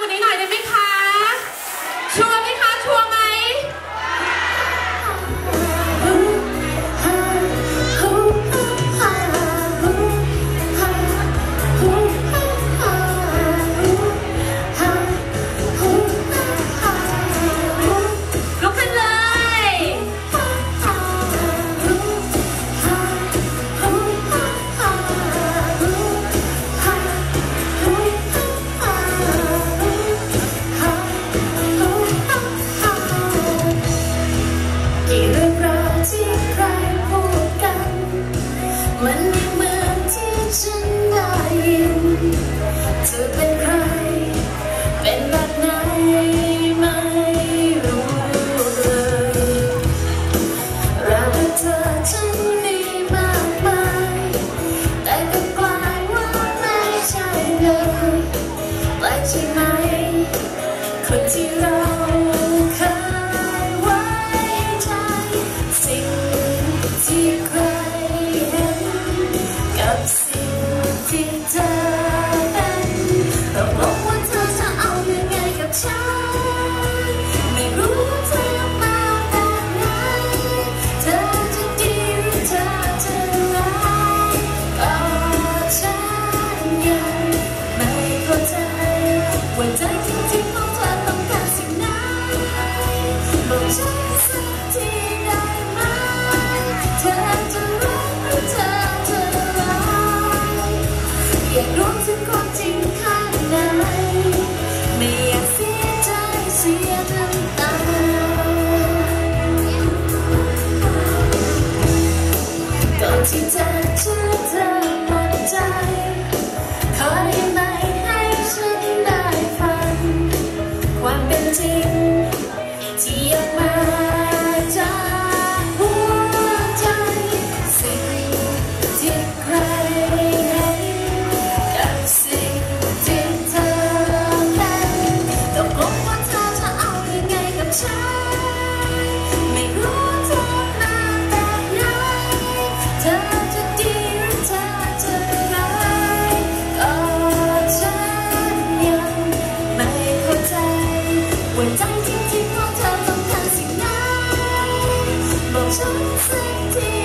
วันนี้หน่อยได้ไหมคะ tonight. Could you? Thank you. Chancellor.